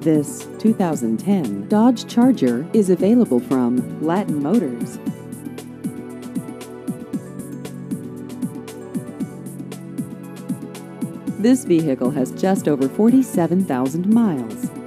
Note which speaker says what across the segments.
Speaker 1: This 2010 Dodge Charger is available from Latin Motors. This vehicle has just over 47,000 miles.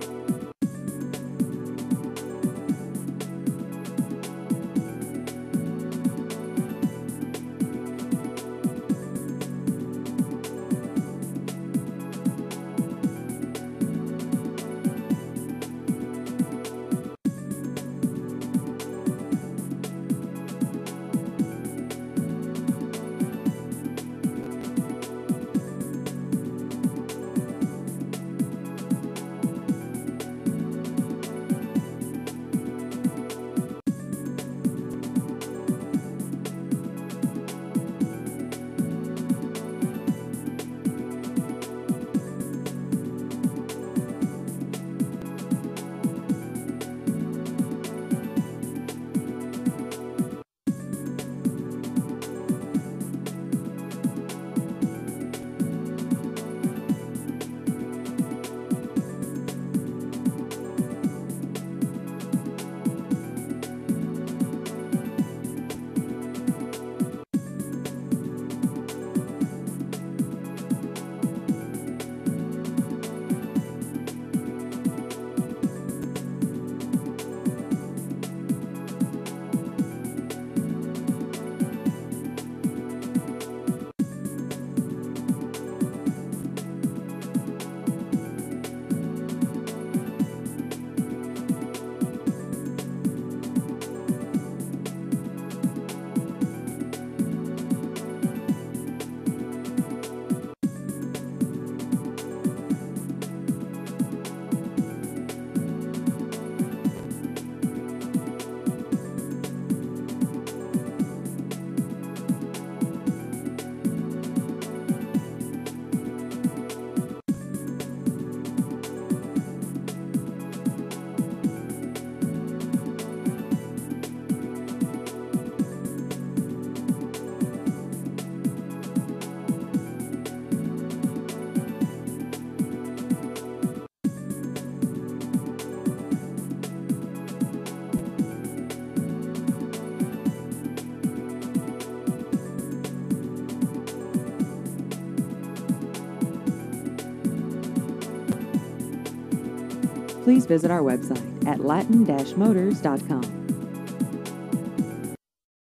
Speaker 1: Please visit our website at latin-motors.com.